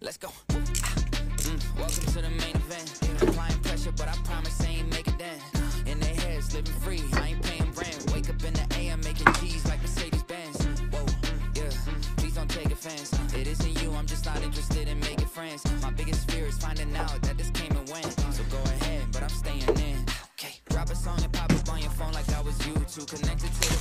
Let's go. Mm, welcome to the main event. Applying pressure, but I promise I ain't make a dent. In their heads, living free. I ain't paying rent. Wake up in the AM, making cheese like Mercedes Benz. Whoa, yeah. Please don't take offense. It isn't you, I'm just not interested in making friends. My biggest fear is finding out that this came and Two. Connected to